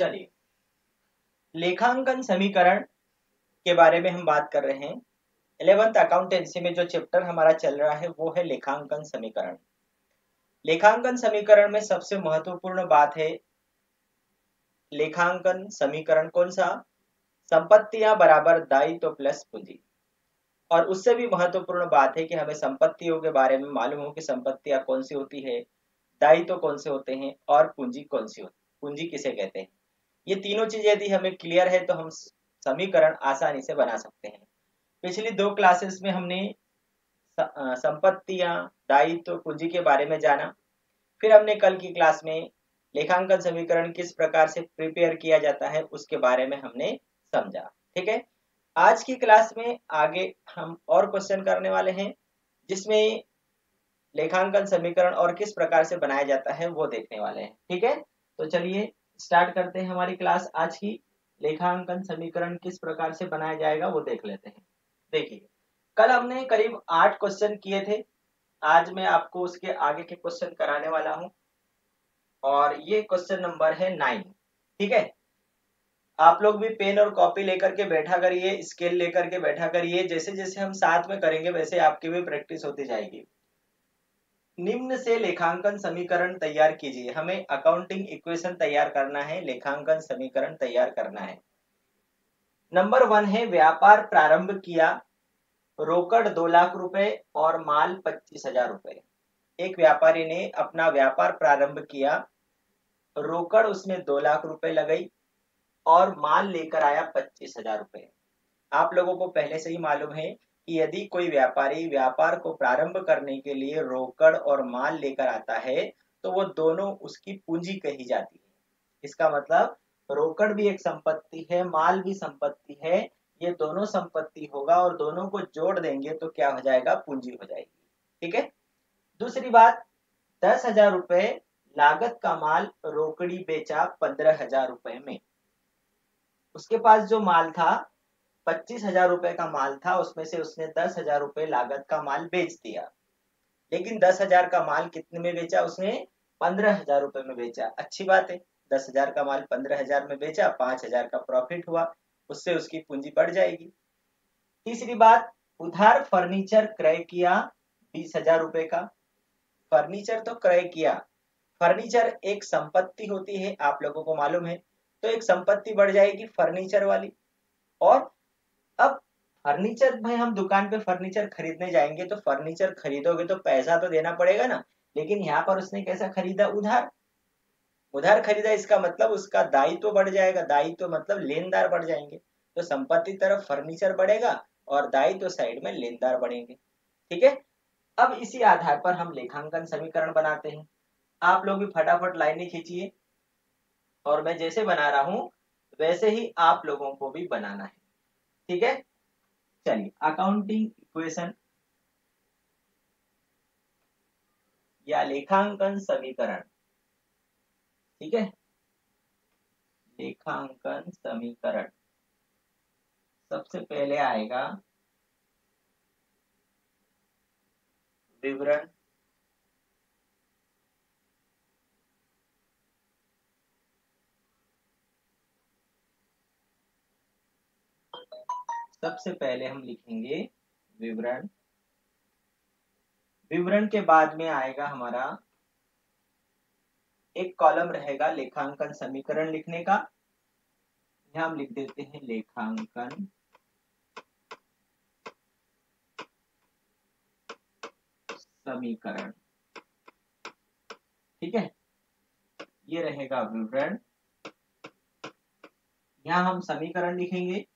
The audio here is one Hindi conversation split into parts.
चलिए। लेखांकन समीकरण के बारे में हम बात कर रहे हैं। इलेवेंथ अकाउंटेंसी में जो चैप्टर हमारा चल रहा है, वो है लेखांकन समीकरण। लेखांकन समीकरण में सबसे महत्वपूर्ण बात है, लेखांकन समीकरण कौन सा? संपत्तियाँ बराबर दायित्व तो प्लस पूंजी। और उससे भी महत्वपूर्ण बात है कि हमें संपत्तियों के बारे में मालूम हो कि संपत्तियाँ कौन सी होती है दायित्व तो कौन से होते हैं और पूंजी कौन सी होती पूंजी किसे कहते हैं? ये तीनों चीज़ें यदि हमें क्लियर है तो हम समीकरण आसानी से बना सकते हैं। पिछली दो क्लासेस में हमने संपत्तियाँ, दायित्व, पूंजी के बारे में जाना। फिर हमने कल की क्लास में लेखांकन समीकरण किस प्रकार से प्रिपेयर किया जाता है, उसके बारे में हमने समझा, ठीक है? आज की क्लास में आगे हम और क्वेश्चन करने वाले हैं, जिसमें लेखांकन समीकरण और किस प्रकार से बनाया जाता है, वो देखने वाले हैं, ठीक है? तो चलिए स्टार्ट करते हैं हमारी क्लास। आज की लेखांकन समीकरण किस प्रकार से बनाया जाएगा वो देख लेते हैं। देखिए, कल हमने करीब आठ क्वेश्चन किए थे। आज मैं आपको उसके आगे के क्वेश्चन कराने वाला हूँ। और ये क्वेश्चन नंबर है नाइन। ठीक है? आप लोग भी पेन और कॉपी लेकर के बैठा करिए, स्केल लेकर के बैठा करिए। जैसे जैसे हम साथ में करेंगे, वैसे आपकी भी प्रैक्टिस होती जाएगी। निम्न से लेखांकन समीकरण तैयार कीजिए। हमें अकाउंटिंग इक्वेशन तैयार करना है, लेखांकन समीकरण तैयार करना है। नंबर वन है, व्यापार प्रारंभ किया, रोकड़ दो लाख रुपए और माल पच्चीस हज़ार रुपए। एक व्यापारी ने अपना व्यापार प्रारंभ किया, रोकड़ उसमें दो लाख रुपए लगाई और माल लेकर आया पच्चीस हज़ार रुपए। आप लोगों को पहले से ही मालूम है कि यदि कोई व्यापारी व्यापार को प्रारंभ करने के लिए रोकड़ और माल लेकर आता है तो वो दोनों उसकी पूंजी कही जाती है। इसका मतलब रोकड़ भी एक संपत्ति है, माल भी संपत्ति है, ये दोनों संपत्ति होगा और दोनों को जोड़ देंगे तो क्या हो जाएगा? पूंजी हो जाएगी। ठीक है? दूसरी बात, दस हज़ार रुपए लागत का माल रोकड़ी बेचा पंद्रह हज़ार रुपए में। उसके पास जो माल था पच्चीस हज़ार रुपए का माल था, उसमें से उसने दस हज़ार रुपए लागत का माल बेच दिया। लेकिन दस हज़ार का माल कितने में बेचा? उसने पंद्रह हज़ार रुपए में बेचा। अच्छी बात है, दस हज़ार का माल पंद्रह हज़ार में बेचा, पाँच हज़ार का प्रॉफिट हुआ, उससे उसकी पूंजी बढ़ जाएगी। तीसरी बात, उधार फर्नीचर क्रय किया बीस हज़ार रुपए का। फर्नीचर तो क्रय किया। फर्नीचर एक संपत्ति होती है, आप लोगों को मालूम है तो एक संपत्ति बढ़ जाएगी फर्नीचर वाली। और अब फर्नीचर भाई हम दुकान पे फर्नीचर खरीदने जाएँगे तो फर्नीचर खरीदोगे तो पैसा तो देना पड़ेगा ना। लेकिन यहाँ पर उसने कैसा खरीदा? उधार। उधार खरीदा, इसका मतलब उसका दायित्व तो बढ़ जाएगा। दायित्व तो मतलब लेनदार बढ़ जाएँगे। तो संपत्ति तरफ़ फर्नीचर बढ़ेगा और दायित्व तो साइड में लेनदार बढ़ेंगे। ठीक है? अब इसी आधार पर हम लेखांकन समीकरण बनाते हैं। आप लोग भी फटाफट लाइनें खींचिए। और मैं जैसे बना रहा हूँ, वैसे ही आप लोगों को भी बनाना है। ठीक है? चलिए अकाउंटिंग इक्वेशन या लेखांकन समीकरण। ठीक है? लेखांकन समीकरण। सबसे पहले आएगा विवरण। सबसे पहले हम लिखेंगे विवरण। विवरण के बाद में आएगा हमारा, एक कॉलम रहेगा लेखांकन समीकरण लिखने का। यहाँ हम लिख देते हैं लेखांकन। समीकरण। ठीक है? ये रहेगा विवरण। यहाँ हम समीकरण लिखेंगे।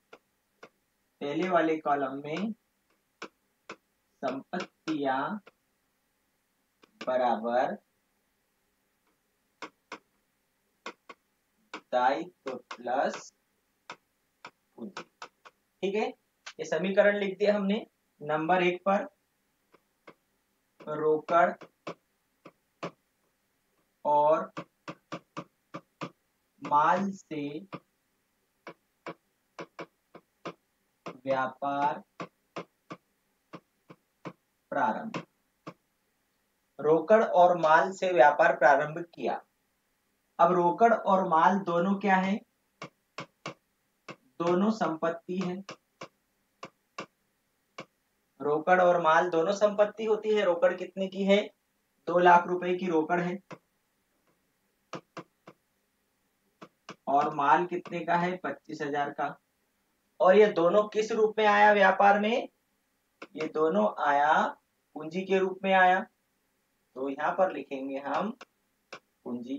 पहले वाले कॉलम में संपत्तियाँ बराबर दायित्व प्लस पूंजी। ठीक है? ये समीकरण लिख दिया हमने। नंबर एक पर रोकड़ और माल से व्यापार प्रारंभ। रोकड़ और माल से व्यापार प्रारंभ किया। अब रोकड़ और माल दोनों क्या है? दोनों संपत्ति है। रोकड़ और माल दोनों संपत्ति होती है। रोकड़ कितने की है? दो लाख रुपए की रोकड़ है। और माल कितने का है? पच्चीस हज़ार का। और ये दोनों किस रूप में आया व्यापार में? ये दोनों आया पूंजी के रूप में आया। तो यहाँ पर लिखेंगे हम पूंजी।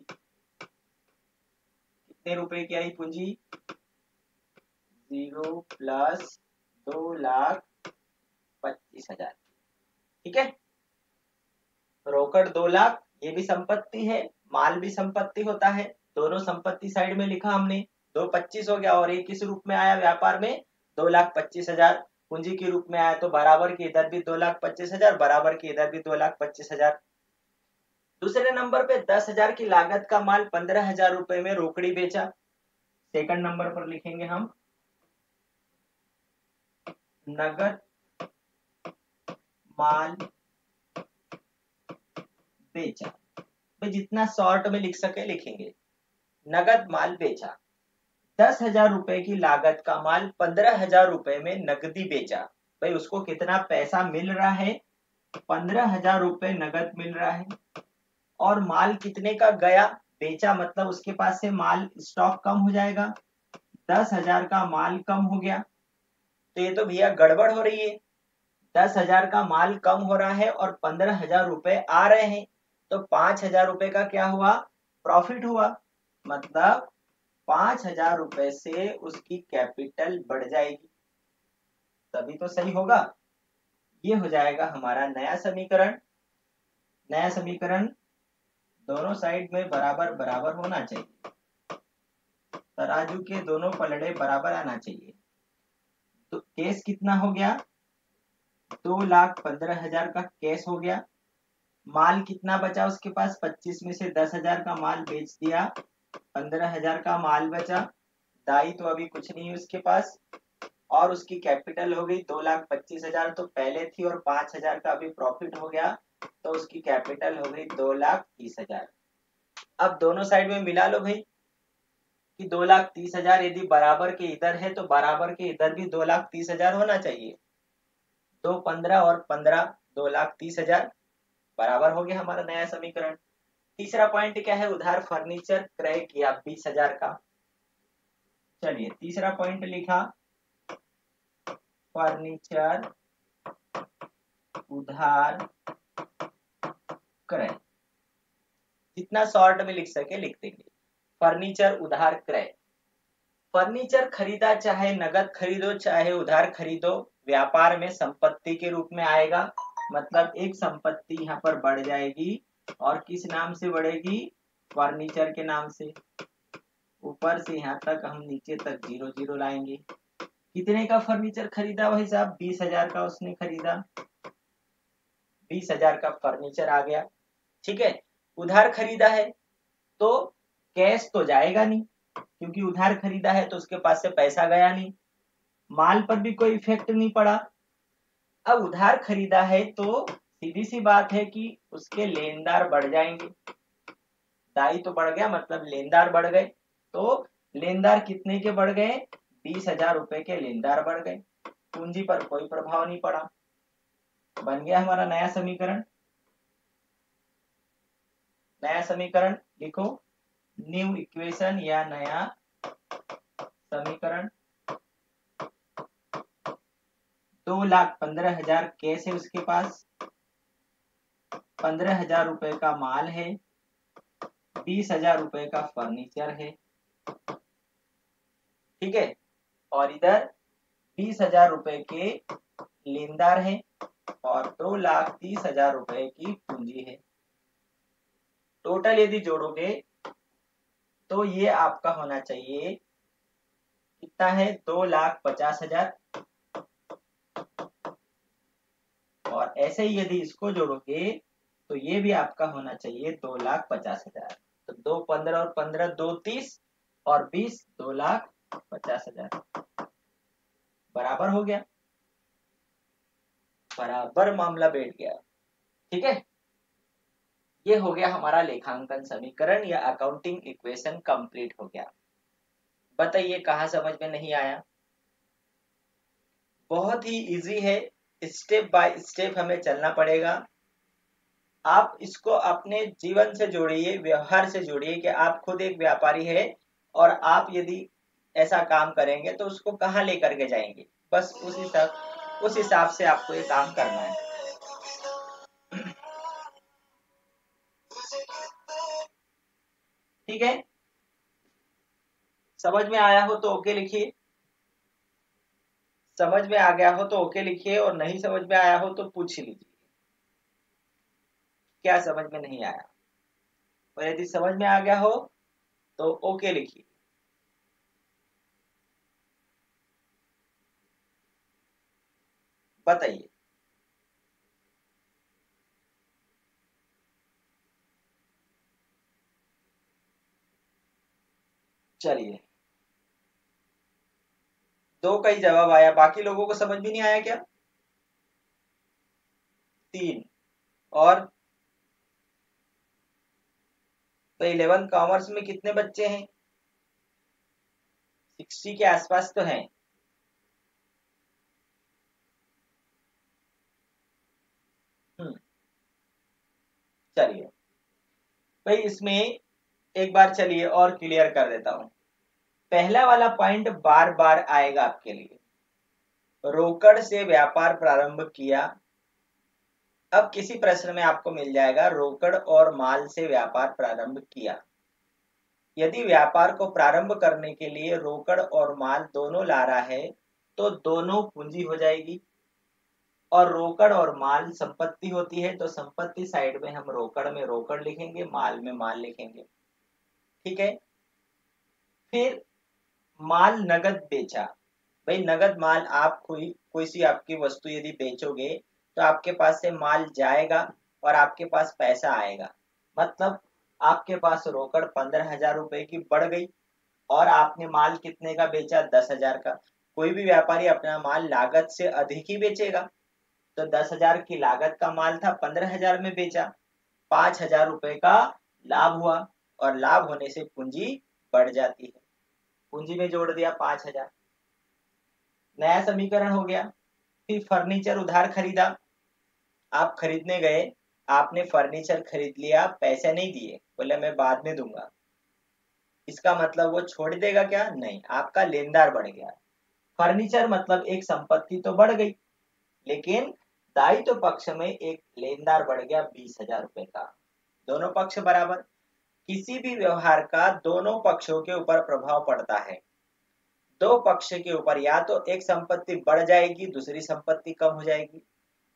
कितने रुपए की आई पूंजी? ज़ीरो प्लस दो लाख पच्चीस हज़ार। ठीक है? रोकड़ दो लाख, ये भी संपत्ति है, माल भी संपत्ति होता है। दोनों संपत्ति साइड में लिखा हमने। दो पच्चीस हो गया और एक किस रूप में आया व्यापार में? दो लाख पच्चीस हज़ार। पूंजी के रूप में आया तो बराबर की इधर भी दो लाख पच्चीस हज़ार, बराबर की इधर भी दो लाख पच्चीस हज़ार। दूसरे नंबर पे दस हज़ार की लागत का माल पंद्रह हज़ार रुपए में रोकड़ी बेचा। सेकंड नंबर पर लिखेंगे हम। नगद माल बेचा। तो जितना शॉर्ट में लिख सके लिखेंगे। नगद माल बेचा। दस हज़ार रुपए की लागत का माल पंद्रह हज़ार रुपए में नकदी बेचा। भाई, उसको कितना पैसा मिल रहा है? पंद्रह हज़ार रुपए नगद मिल रहा है। और माल कितने का गया? बेचा मतलब उसके पास से माल स्टॉक कम हो जाएगा। दस हज़ार का माल कम हो गया। तो ये तो भैया गड़बड़ हो रही है। दस हज़ार का माल कम हो रहा है और पंद्रह हज़ार रुपए आ रहे हैं। तो पाँच हज़ार रुपए का क्या हुआ? प्रॉफिट हुआ। मतलब पाँच हज़ार रुपए से उसकी कैपिटल बढ़ जाएगी। तभी तो सही होगा। ये हो जाएगा हमारा नया समीकरण। नया समीकरण दोनों साइड में बराबर बराबर होना चाहिए। तराजू के दोनों पलड़े बराबर आना चाहिए। तो केस कितना हो गया? दो लाख पंद्रह हज़ार का केस हो गया। माल कितना बचा उसके पास? पच्चीस में से दस हज़ार का माल बेच दिया। पंद्रह हज़ार का माल बचा, दाई तो अभी कुछ नहीं है उसके पास, और उसकी कैपिटल हो गई दो लाख पच्चीस हज़ार तो पहले थी और पाँच हज़ार का अभी प्रॉफिट हो गया तो उसकी कैपिटल हो गई दो लाख तीस हज़ार। अब दोनों साइड में मिला लो भाई, कि दो लाख तीस हज़ार यदि बराबर के इधर है तो बराबर के इधर भी दो लाख तीस हज़ार होना चाहिए। दो पंद्रह और पंद्रह, दो लाख तीस हज़ार, बराबर हो गया हमारा नया समीकरण। तीसरा पॉइंट क्या है? उधार फर्नीचर क्रय किया बीस हज़ार का। चलिए, तीसरा पॉइंट लिखा। फर्नीचर उधार क्रय। जितना शॉर्ट में लिख सके, लिख देंगे। फर्नीचर उधार क्रय। फर्नीचर खरीदा चाहे नगद खरीदो, चाहे उधार खरीदो, व्यापार में संपत्ति के रूप में आएगा। मतलब एक संपत्ति यहाँ पर बढ़ जाएगी। और किस नाम से बढ़ेगी? फर्नीचर के नाम से। ऊपर से यहाँ तक हम नीचे तक ज़ीरो ज़ीरो लाएँगे। कितने का फर्नीचर खरीदा भाई साहब? बीस हज़ार का उसने खरीदा। बीस हज़ार का फर्नीचर आ गया। ठीक है? उधार खरीदा है तो कैश तो जाएगा नहीं, क्योंकि उधार खरीदा है तो उसके पास से पैसा गया नहीं। माल पर भी कोई इफ़ेक्ट नहीं पड़ा। अब उधार खरीदा है तो सीधी सी बात है कि उसके लेनदार बढ़ जाएँगे। दाई तो बढ़ गया मतलब लेनदार बढ़ गए। तो लेनदार कितने के बढ़ गए? बीस हज़ार रुपए के लेनदार बढ़ गए। पूंजी पर कोई प्रभाव नहीं पड़ा। बन गया हमारा नया समीकरण। नया समीकरण लिखो। न्यू इक्वेशन या नया समीकरण। दो लाख पंद्रह हज़ार कैश है उसके पास। पंद्रह हज़ार रुपए का माल है, बीस हज़ार रुपए का फर्नीचर है, ठीक है? और इधर बीस हज़ार रुपए के लेनदार है और दो लाख तीस हज़ार रुपए की पूंजी है। टोटल यदि जोड़ोगे तो ये आपका होना चाहिए, कितना है? दो लाख पचास हज़ार। और ऐसे ही यदि इसको जोड़ोगे तो ये भी आपका होना चाहिए दो लाख पचास हज़ार। तो दो पंद्रह और पंद्रह, दो तीस और बीस, दो लाख पचास हज़ार। बराबर हो गया। बराबर मामला बैठ गया। ठीक है? ये हो गया हमारा लेखांकन समीकरण, या अकाउंटिंग इक्वेशन कंप्लीट हो गया। बताइए, कहा समझ में नहीं आया? बहुत ही इजी है। स्टेप बाय स्टेप हमें चलना पड़ेगा। आप इसको अपने जीवन से जोड़िए, व्यवहार से जोड़िए कि आप खुद एक व्यापारी है और आप यदि ऐसा काम करेंगे तो उसको कहाँ लेकर के जाएँगे? बस उस हिसाब उस हिसाब से आपको ये काम करना है। ठीक है? समझ में आया हो तो ओके लिखिए। समझ में आ गया हो तो ओके लिखिए और नहीं समझ में आया हो तो पूछ लीजिए। क्या समझ में नहीं आया? और यदि समझ में आ गया हो तो ओके लिखिए। बताइए। चलिए। दो का ही जवाब आया, बाकी लोगों को समझ भी नहीं आया क्या? तीन। और तो इलेवन कॉमर्स में कितने बच्चे हैं? सिक्सटी के आसपास तो हैं। हम्म। चलिए। भाई, इसमें एक बार चलिए और क्लियर कर देता हूँ। पहला वाला पॉइंट बार बार आएगा आपके लिए। रोकड़ से व्यापार प्रारंभ किया अब किसी प्रश्न में आपको मिल जाएगा, रोकड़ और माल से व्यापार प्रारंभ किया। यदि व्यापार को प्रारंभ करने के लिए रोकड़ और माल दोनों ला रहा है तो दोनों पूंजी हो जाएगी। और रोकड़ और माल संपत्ति होती है तो संपत्ति साइड में हम रोकड़ में रोकड़ लिखेंगे, माल में माल लिखेंगे। ठीक है? फिर माल नगद बेचा। भाई, नगद माल आप कोई कोई सी आपकी वस्तु यदि बेचोगे तो आपके पास से माल जाएगा और आपके पास पैसा आएगा। मतलब आपके पास रोकड़ पंद्रह हज़ार रुपए की बढ़ गई और आपने माल कितने का बेचा? दस हज़ार का। कोई भी व्यापारी अपना माल लागत से अधिक ही बेचेगा। तो दस हज़ार की लागत का माल था, पंद्रह हज़ार में बेचा। पाँच हज़ार रुपए का लाभ हुआ और लाभ होने से पूंजी बढ़ जाती है। पूंजी में जोड़ दिया पाँच हज़ार। नया समीकरण हो गया। फिर फर्नीचर उधार खरीदा। आप खरीदने गए, आपने फर्नीचर खरीद लिया, पैसे नहीं दिए। बोले, मैं बाद में दूँगा। इसका मतलब वो छोड़ देगा क्या? नहीं, आपका लेनदार बढ़ गया। फर्नीचर मतलब एक संपत्ति तो बढ़ गई, लेकिन दायित्व तो पक्ष में एक लेनदार बढ़ गया बीस हज़ार रुपए का। दोनों पक्ष बराबर। किसी भी व्यवहार का दोनों पक्षों के ऊपर प्रभाव पड़ता है। दो पक्ष के ऊपर या तो एक संपत्ति बढ़ जाएगी, दूसरी संपत्ति कम हो जाएगी।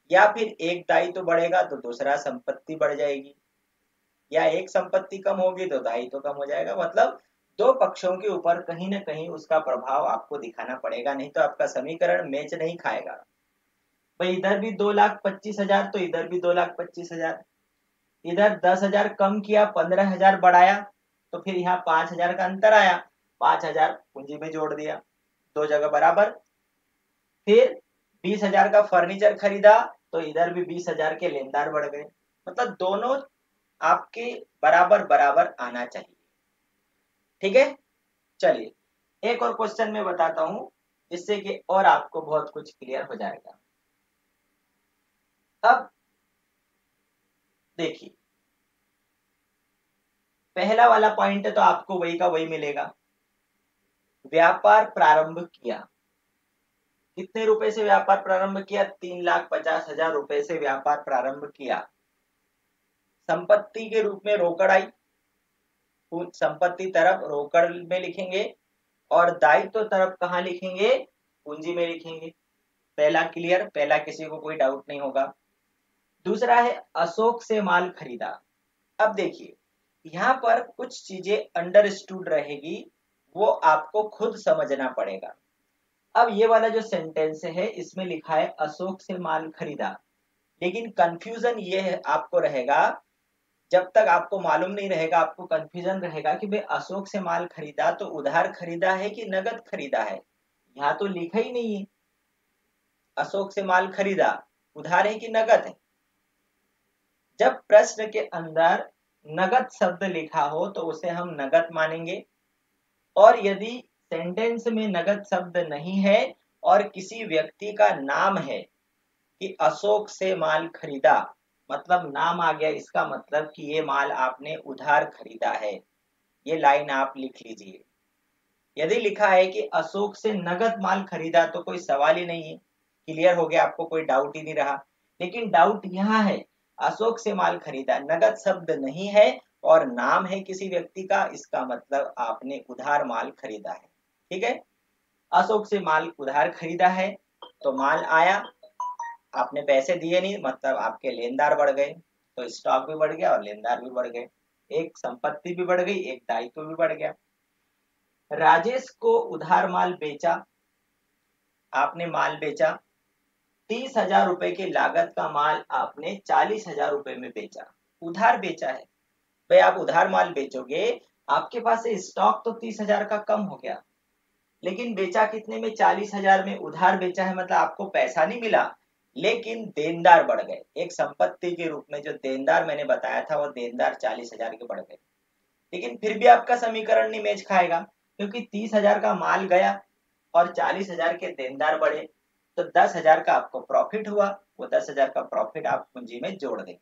या फिर एक दायित्व तो बढ़ेगा तो दूसरा संपत्ति बढ़ जाएगी। या एक संपत्ति कम होगी तो दायित्व तो कम हो जाएगा। मतलब दो पक्षों के ऊपर कहीं ना कहीं उसका प्रभाव आपको दिखाना पड़ेगा, नहीं तो आपका समीकरण मैच नहीं खाएगा। भाई, इधर भी दो लाख पच्चीस हज़ार तो इधर भी दो लाख पच्चीस हज़ार। इधर दस हज़ार कम किया, पंद्रह हज़ार बढ़ाया तो फिर यहाँ पाँच हज़ार का अंतर आया। पाँच हज़ार पूंजी में जोड़ दिया, दो जगह बराबर। फिर बीस हज़ार का फर्नीचर खरीदा तो इधर भी बीस हज़ार के लेनदार बढ़ गए। मतलब दोनों आपके बराबर बराबर आना चाहिए। ठीक है? चलिए, एक और क्वेश्चन में बताता हूँ, जिससे कि और आपको बहुत कुछ क्लियर हो जाएगा। अब देखिए, पहला वाला पॉइंट है तो आपको वही का वही मिलेगा। व्यापार प्रारंभ किया। कितने रुपए से व्यापार प्रारंभ किया? तीन लाख पचास हज़ार रुपए से व्यापार प्रारंभ किया। संपत्ति के रूप में रोकड़ आई। संपत्ति तरफ़ रोकड़ में लिखेंगे और दायित्व तो तरफ़ कहा लिखेंगे? पूंजी में लिखेंगे। पहला क्लियर पहला किसी को कोई डाउट नहीं होगा। दूसरा है अशोक से माल खरीदा। अब देखिए, यहाँ पर कुछ चीज़ें अंडरस्टूड रहेगी, वो आपको खुद समझना पड़ेगा। अब ये वाला जो सेंटेंस है, इसमें लिखा है, अशोक से माल खरीदा। लेकिन कंफ्यूजन ये है, आपको रहेगा, जब तक आपको मालूम नहीं रहेगा, आपको कंफ्यूजन रहेगा कि भाई अशोक से माल खरीदा तो उधार खरीदा है कि नगद खरीदा है? यहाँ तो लिखा ही नहीं है। अशोक से माल खरीदा, उधार है कि नगद है? जब प्रश्न के अंदर नगद शब्द लिखा हो तो उसे हम नगद मानेंगे। और यदि सेंटेंस में नगद शब्द नहीं है और किसी व्यक्ति का नाम है कि अशोक से माल खरीदा। मतलब नाम आ गया, इसका मतलब कि ये माल आपने उधार खरीदा है। ये लाइन आप लिख लीजिए। यदि लिखा है कि अशोक से नगद माल खरीदा तो कोई सवाल ही नहीं है। क्लियर हो गया, आपको कोई डाउट ही नहीं रहा। लेकिन डाउट यहाँ है, अशोक से माल खरीदा, नगद शब्द नहीं है और नाम है किसी व्यक्ति का, इसका मतलब आपने उधार माल खरीदा है। ठीक है? अशोक से माल उधार खरीदा है तो माल आया। आपने पैसे दिए नहीं मतलब आपके लेनदार बढ़ गए। तो स्टॉक भी बढ़ गया और लेनदार भी बढ़ गए। एक संपत्ति भी बढ़ गई, एक दायित्व भी बढ़ गया। राजेश को उधार माल बेचा। आपने माल बेचा। तीस हज़ार रुपए की लागत का माल आपने चालीस हज़ार रुपए में बेचा। उधार बेचा है। भाई, आप उधार माल बेचोगे, आपके पास स्टॉक तो तीस हज़ार का कम हो गया। लेकिन बेचा कितने में? चालीस हज़ार में उधार बेचा है मतलब आपको पैसा नहीं मिला। लेकिन देनदार बढ़ गए। एक संपत्ति के रूप में जो देनदार मैंने बताया था, वो देनदार चालीस हज़ार के बढ़ गए। लेकिन फिर भी आपका समीकरण नहीं मेज खाएगा, क्योंकि तीस हज़ार का माल गया और चालीस हज़ार के देनदार बढ़े तो दस हज़ार का आपको प्रॉफिट हुआ, वो दस हज़ार का प्रॉफिट आप पूंजी में जोड़ देंगे।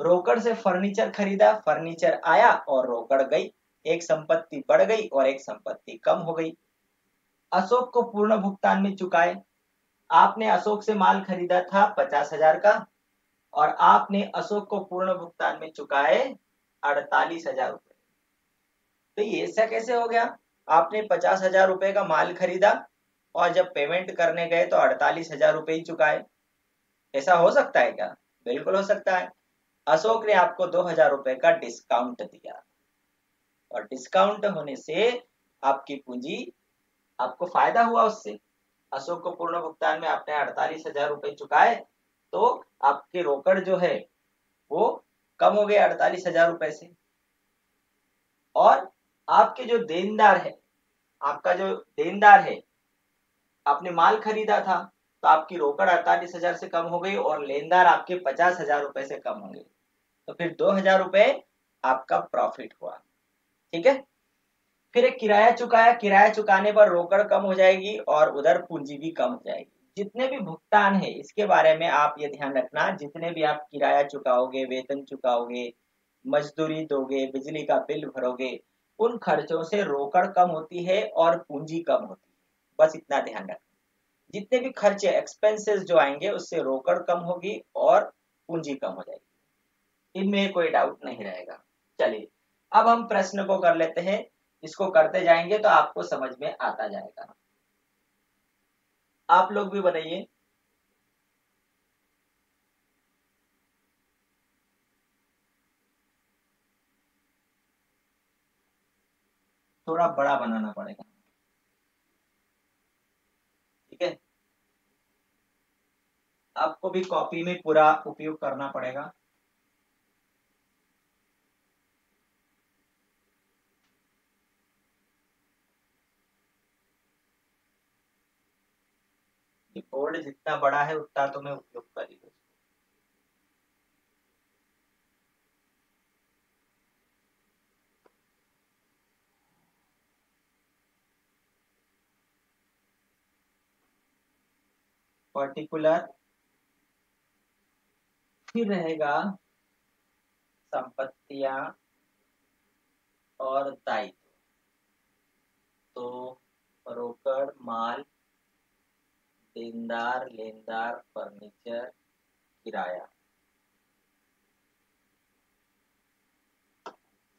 रोकड़ से फर्नीचर खरीदा फर्नीचर आया और रोकड़ गई। एक संपत्ति बढ़ गई और एक संपत्ति कम हो गई। अशोक को पूर्ण भुगतान में चुकाए। आपने अशोक से माल खरीदा था पचास हज़ार का और आपने अशोक को पूर्ण भुगतान में चुकाए अड़तालीस हज़ार रुपए। तो ये ऐसा कैसे हो गया? आपने पचास हज़ार रुपए का माल खरीदा और जब पेमेंट करने गए तो अड़तालीस हज़ार रुपए ही चुकाए। ऐसा हो सकता है क्या? बिल्कुल हो सकता है। अशोक ने आपको दो हज़ार रुपए का डिस्काउंट दिया। और डिस्काउंट होने से आपकी पूंजी आपको फ़ायदा हुआ उससे। अशोक को पूर्ण भुगतान में आपने अड़तालीस हज़ार रुपए चुकाए तो आपके रोकड़ जो है, वो कम हो गए अड़तालीस हज़ार रुपए से। और आपके जो देनदार है, आपका जो देनदार है, आपने माल खरीदा था तो आपकी रोकड़ अड़तालीस हज़ार से कम हो गई और लेनदार आपके पचास हज़ार रुपए से कम हो होंगे तो फिर दो हज़ार रुपए आपका प्रॉफिट हुआ। ठीक है? फिर एक किराया चुकाया, किराया चुकाने पर रोकड़ कम हो जाएगी और उधर पूंजी भी कम हो जाएगी। जितने भी भुगतान है, इसके बारे में आप ये ध्यान रखना, जितने भी आप किराया चुकाओगे, वेतन चुकाओगे, मजदूरी दोगे, बिजली का बिल भरोगे, उन खर्चों से रोकड़ कम होती है और पूंजी कम होती है। बस इतना ध्यान रखना। जितने भी खर्चे एक्सपेंसेस जो आएँगे, उससे रोकड़ कम होगी और पूंजी कम हो जाएगी। इनमें कोई डाउट नहीं रहेगा। चलिए। अब हम प्रश्न को कर लेते हैं, इसको करते जाएँगे तो आपको समझ में आता जाएगा। आप लोग भी बताइए। थोड़ा बड़ा बनाना पड़ेगा। ठीक है? आपको भी कॉपी में पूरा उपयोग करना पड़ेगा। बोर्ड जितना बड़ा है, उतना तो मैं उपयोग करेगा पर्टिकुलर फिर रहेगा संपत्तियाँ और दायित्व। तो रोकड़, माल देनदार लेनदार फर्नीचर किराया।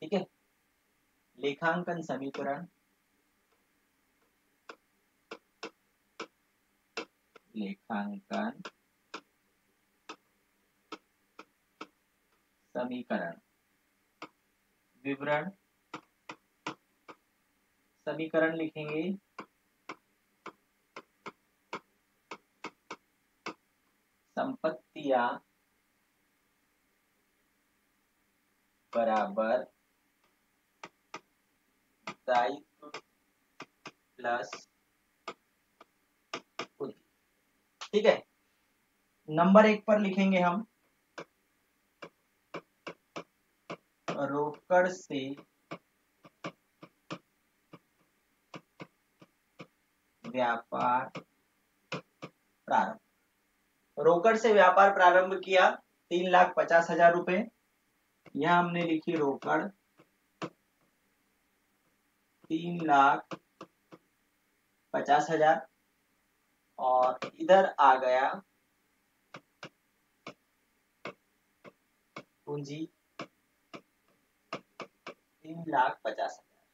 ठीक है? लेखांकन समीकरण। लेखांकन समीकरण। विवरण। समीकरण लिखेंगे। संपत्तियाँ बराबर दायित्व प्लस ठीक है? नंबर एक पर लिखेंगे हम। रोकड़ से व्यापार प्रारंभ। रोकड़ से व्यापार प्रारंभ किया, तीन लाख पचास हज़ार रुपए। यहाँ हमने लिखी रोकड़। तीन लाख पचास हज़ार। और इधर आ गया। पूंजी। तीन लाख पचास हज़ार।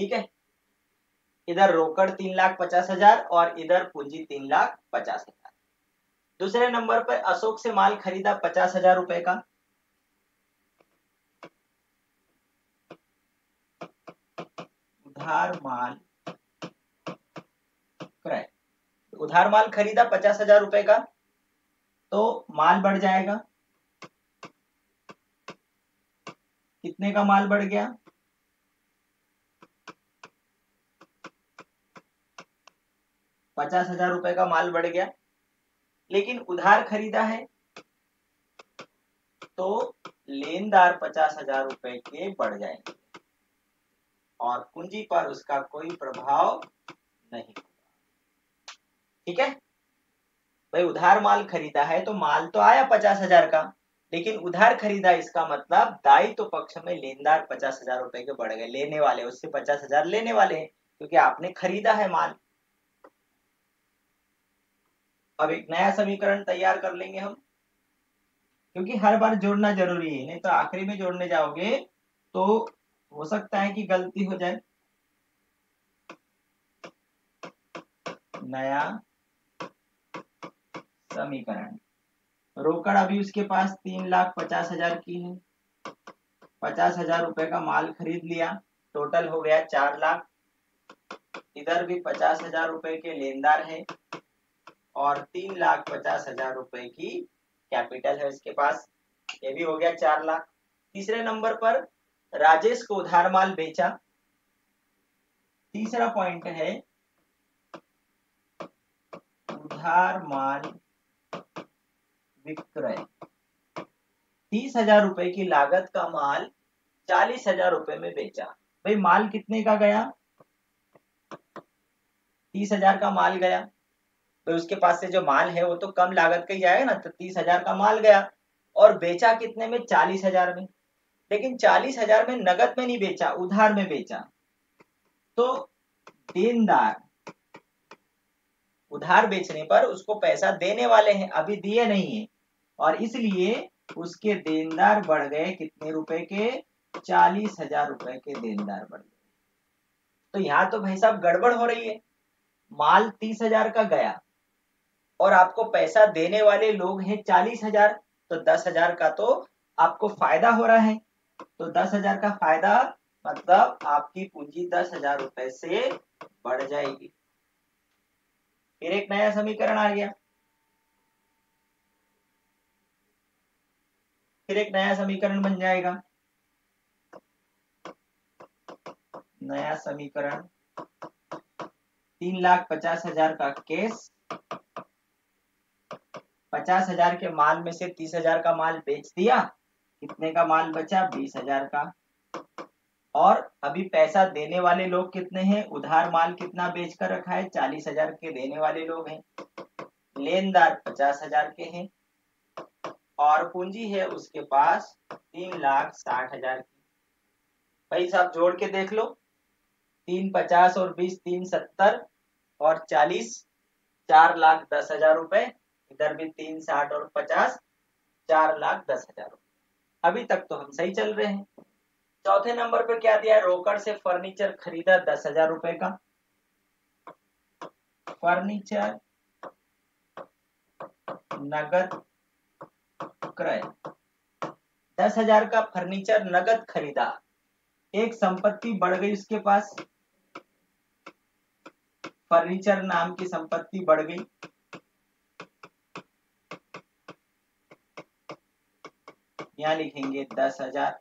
ठीक है? इधर रोकड़ तीन लाख पचास हज़ार और इधर पूंजी तीन लाख पचास हज़ार। दूसरे नंबर पर अशोक से माल खरीदा पचास हज़ार रुपए का। उधार माल क्रय। उधार माल खरीदा पचास हज़ार रुपए का तो माल बढ़ जाएगा। कितने का माल बढ़ गया? पचास हज़ार रुपए का माल बढ़ गया। लेकिन उधार खरीदा है तो लेनदार पचास हज़ार रुपए के बढ़ जाएँगे और पूंजी पर उसका कोई प्रभाव नहीं ठीक है? भाई, उधार माल खरीदा है तो माल तो आया पचास हज़ार का, लेकिन उधार खरीदा इसका मतलब दायित्व तो पक्ष में लेनदार पचास हज़ार रुपए के बढ़ गए। लेने वाले, उससे पचास हज़ार लेने वाले हैं, क्योंकि आपने खरीदा है माल। अब एक नया समीकरण तैयार कर लेंगे हम। क्योंकि हर बार जोड़ना ज़रूरी है, नहीं तो आखिरी में जोड़ने जाओगे तो हो सकता है कि गलती हो जाए। नया समीकरण। रोकड़ अभी उसके पास तीन लाख पचास हज़ार की है। पचास हज़ार रुपए का माल खरीद लिया, टोटल हो गया चार लाख। इधर भी पचास हज़ार रुपए के लेनदार है। और तीन लाख पचास हज़ार रुपए की कैपिटल है इसके पास। ये भी हो गया चार लाख। तीसरे नंबर पर राजेश को उधार माल बेचा। तीसरा पॉइंट है उधार माल विक्रय। तीस हज़ार रुपए की लागत का माल चालीस हज़ार रुपए में बेचा। भाई माल कितने का गया? तीस हज़ार का माल गया। तो उसके पास से जो माल है वो तो कम लागत का ही आएगा ना तो तीस हज़ार का माल गया। और बेचा कितने में? चालीस हज़ार में। लेकिन चालीस हज़ार में नगद में नहीं बेचा, उधार में बेचा। तो देनदार, उधार बेचने पर उसको पैसा देने वाले हैं, अभी दिए नहीं है। और इसलिए उसके देनदार बढ़ गए कितने रुपए के? चालीस हज़ार रुपए के देनदार बढ़ गए। तो यहाँ तो भाई साहब गड़बड़ हो रही है। माल तीस हज़ार का गया। और आपको पैसा देने वाले लोग हैं चालीस हज़ार तो दस हज़ार का तो आपको फ़ायदा हो रहा है। तो दस हज़ार का फ़ायदा मतलब आपकी पूंजी दस हज़ार रुपए से बढ़ जाएगी। फिर एक नया समीकरण आ गया। फिर एक नया समीकरण बन जाएगा। नया समीकरण, तीन लाख पचास हज़ार का केस पचास हज़ार के माल में से तीस हज़ार का माल बेच दिया। कितने का माल बचा? बीस हज़ार का। और अभी पैसा देने वाले लोग कितने हैं? उधार माल कितना बेच कर रखा है? चालीस हज़ार के देने वाले लोग हैं। लेनदार पचास हज़ार के हैं। और पूंजी है उसके पास तीन लाख साठ हज़ार की। भाई साहब, जोड़ के देख लो। तीन पचास और बीस, तीन सत्तर और चालीस, चार लाख दस हज़ार रुपए। इधर भी तीन साठ और पचास, चार लाख दस हज़ार अभी तक तो हम सही चल रहे हैं। चौथे नंबर पे क्या दिया रोकड़ से फर्नीचर खरीदा दस हज़ार रुपए का। फर्नीचर, नगद क्रय। दस हज़ार का फर्नीचर नगद खरीदा। एक संपत्ति बढ़ गई उसके पास। फर्नीचर नाम की संपत्ति बढ़ गई। यहाँ लिखेंगे, दस हज़ार।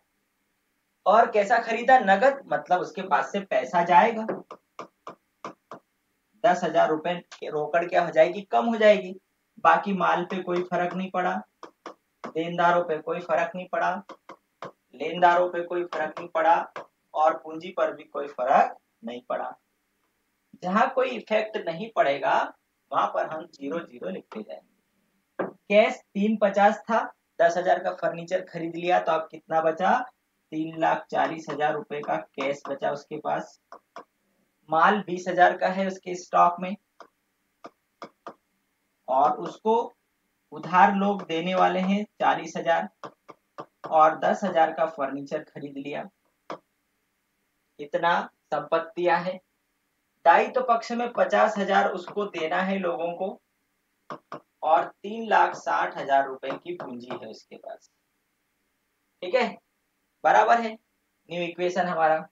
और कैसा खरीदा नगद? मतलब उसके पास से पैसा जाएगा। दस हज़ार रुपए रोकड़ क्या हो जाएगी? कम हो जाएगी। बाकी माल पे कोई फ़र्क नहीं पड़ा। देनदारों पे कोई फ़र्क नहीं पड़ा। लेनदारों पे कोई फ़र्क नहीं पड़ा। और पूंजी पर भी कोई फ़र्क नहीं पड़ा। जहाँ कोई इफ़ेक्ट नहीं पड़ेगा, वहाँ पर हम ज़ीरो ज़ीरो लिखते जाएँगे। कैश तीन पचास था। दस हज़ार का फर्नीचर खरीद लिया तो आप कितना बचा? तीन लाख चालीस हज़ार रुपए का कैश बचा उसके पास। माल बीस हज़ार का है उसके स्टॉक में। और उसको उधार लोग देने वाले हैं चालीस हज़ार। और दस हज़ार का फर्नीचर खरीद लिया। इतना संपत्तियाँ है। दायित्व तो पक्ष में पचास हज़ार उसको देना है लोगों को। और तीन लाख साठ हज़ार रुपए की पूंजी है उसके पास। ठीक है? बराबर है? न्यू इक्वेशन हमारा।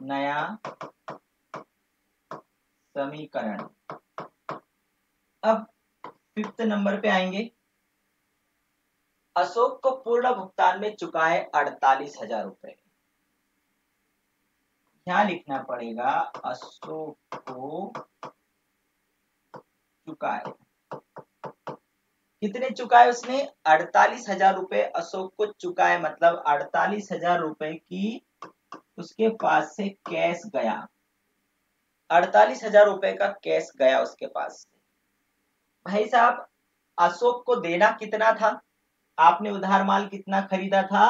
नया समीकरण। अब फिफ्थ नंबर पे आएँगे। अशोक को पूर्ण भुगतान में चुकाए अड़तालीस हज़ार रुपए। क्या लिखना पड़ेगा, अशोक को चुकाए कितने चुकाए उसने? अड़तालीस हज़ार रुपए अशोक को चुकाए मतलब अड़तालीस हज़ार रुपए की उसके पास से कैश गया। अड़तालीस हज़ार रुपए का कैश गया उसके पास से। भाई साहब, अशोक को देना कितना था? आपने उधार माल कितना खरीदा था?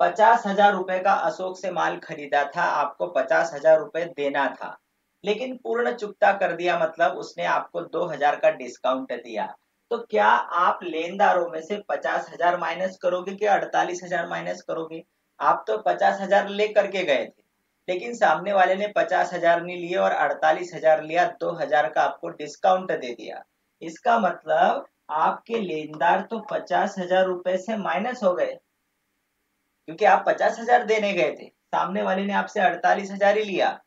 पचास हज़ार रुपए का अशोक से माल खरीदा था, आपको पचास हज़ार रुपए देना था। लेकिन पूर्ण चुकता कर दिया मतलब उसने आपको दो हज़ार का डिस्काउंट दिया। तो क्या आप लेनदारों में से पचास हज़ार माइनस करोगे कि अड़तालीस हज़ार माइनस करोगे? आप तो पचास हज़ार ले करके गए थे, लेकिन सामने वाले ने पचास हज़ार नहीं लिए और अड़तालीस हज़ार लिया, दो हज़ार का आपको डिस्काउंट दे दिया। इसका मतलब आपके लेनदार तो पचास हज़ार रुपए से माइनस हो गए, क्योंकि आप पचास हज़ार देने गए थे। सामने वाले ने आपसे अड़तालीस हज़ार ही लिया।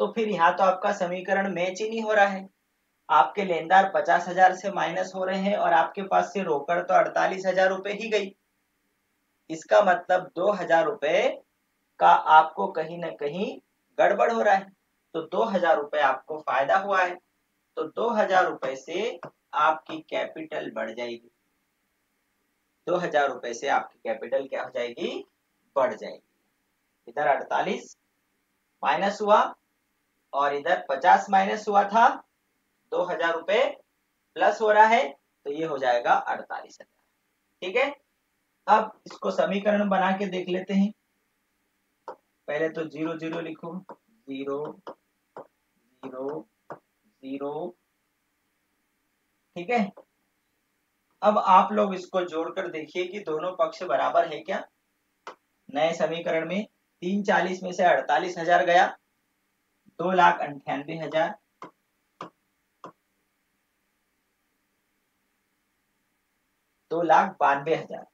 तो फिर यहाँ तो आपका समीकरण मैच ही नहीं हो रहा है। आपके लेनदार पचास हज़ार से माइनस हो रहे हैं और आपके पास से रोकड़ तो अड़तालीस हज़ार रुपए ही गई। इसका मतलब दो हज़ार रुपए का आपको कहीं ना कहीं गड़बड़ हो रहा है। तो दो हज़ार रुपए आपको फ़ायदा हुआ है। तो दो हज़ार रुपए से आपकी कैपिटल बढ़ जाएगी। दो हज़ार रुपए से आपकी कैपिटल क्या हो जाएगी? बढ़ जाएगी। इधर अड़तालीस माइनस हुआ। और इधर पचास माइनस हुआ था, दो हज़ार रुपए प्लस हो रहा है तो ये हो जाएगा अड़तालीस हज़ार। ठीक है? अब इसको समीकरण बना के देख लेते हैं। पहले तो ज़ीरो ज़ीरो लिखो। Zero zero zero. ठीक है? अब आप लोग इसको जोड़कर देखिए कि दोनों पक्ष बराबर है क्या? नए समीकरण में तीन चालीस में से अड़तालीस हज़ार गया। दो लाख अंठानवे हज़ार। दो लाख बानवे हज़ार।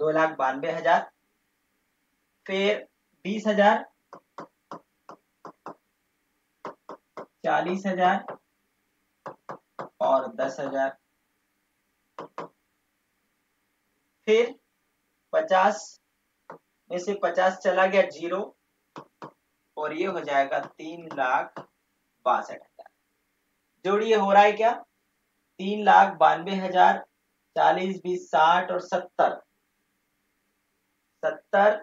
दो लाख बानवे हज़ार। फिर बीस हज़ार। चालीस हज़ार। और दस हज़ार। फिर पचास में से पचास चला गया ज़ीरो, और ये हो जाएगा तीन लाख बासठ हज़ार। जोड़िए हो रहा है क्या? तीन लाख बानवे हज़ार, चालीस, बीस, साठ और सत्तर। सत्तर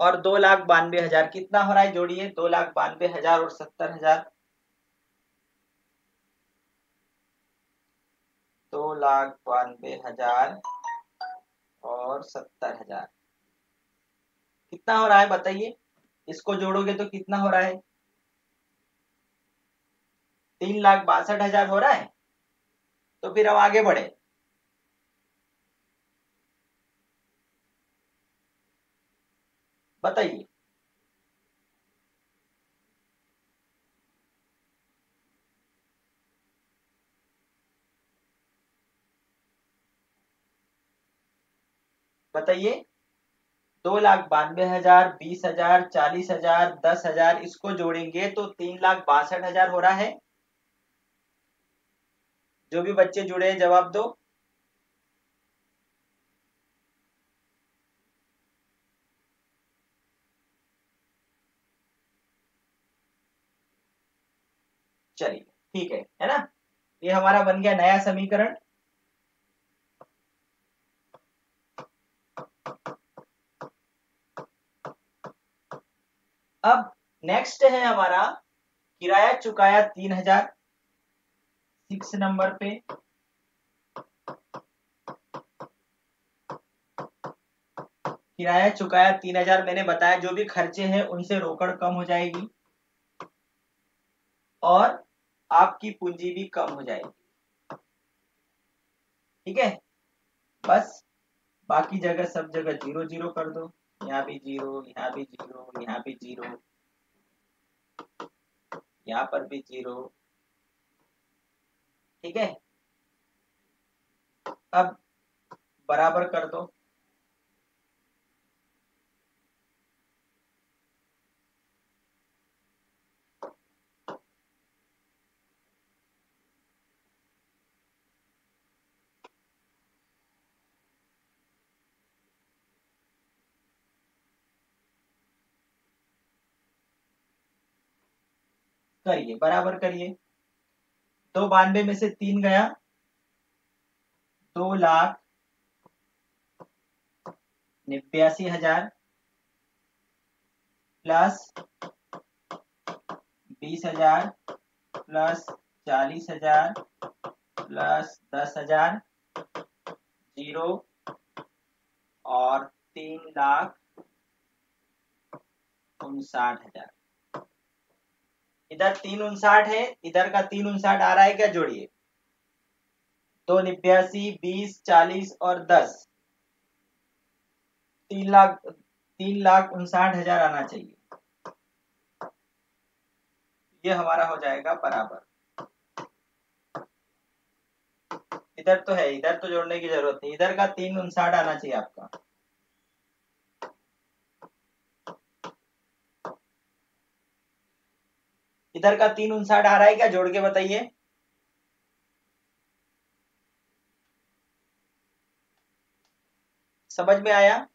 और दो लाख बानवे हज़ार कितना हो रहा है? जोड़िए, दो लाख बानवे हज़ार और सत्तर हज़ार। दो लाख बानवे हज़ार और सत्तर हज़ार। कितना हो रहा है बताइए। इसको जोड़ोगे तो कितना हो रहा है? तीन लाख बासठ हज़ार हो रहा है? तो फिर हम आगे बढ़े। बताइए। बताइए। दो लाख बानवे हज़ार, बीस हज़ार, चालीस हज़ार, दस हज़ार इसको जोड़ेंगे तो तीन लाख बासठ हज़ार हो रहा है। जो भी बच्चे जुड़े हैं, जवाब दो। चलिए, ठीक है है ना? ये हमारा बन गया नया समीकरण। अब नेक्स्ट है हमारा किराया चुकाया तीन हज़ार सिक्स नंबर पे। किराया चुकाया तीन हज़ार, मैंने बताया जो भी खर्चे हैं उनसे रोकड़ कम हो जाएगी और आपकी पूंजी भी कम हो जाएगी। ठीक है? बस, बाकी जगह सब जगह ज़ीरो ज़ीरो कर दो। यहाँ भी ज़ीरो, यहाँ भी ज़ीरो, यहाँ भी ज़ीरो। यहाँ पर भी ज़ीरो। ठीक है? अब बराबर कर दो। करिए, बराबर करिए। दो बानवे में से तीन गया। दो लाख निन्यासी हज़ार प्लस बीस हज़ार प्लस चालीस हज़ार प्लस दस हज़ार ज़ीरो और तीन लाख उनसाठ हज़ार। इधर तीन उनसाठ है, इधर का तीन उनसाठ आ रहा है क्या? जोड़िए। दो निब्यासी बीस, चालीस और दस। तीन लाख तीन लाख उनसाठ हज़ार आना चाहिए। ये हमारा हो जाएगा बराबर। इधर तो है, इधर तो जोड़ने की ज़रूरत नहीं। इधर का तीन उनसाठ आना चाहिए आपका। इधर का तीन उनसाठ आ रहा है क्या? जोड़ के बताइए। समझ में आया?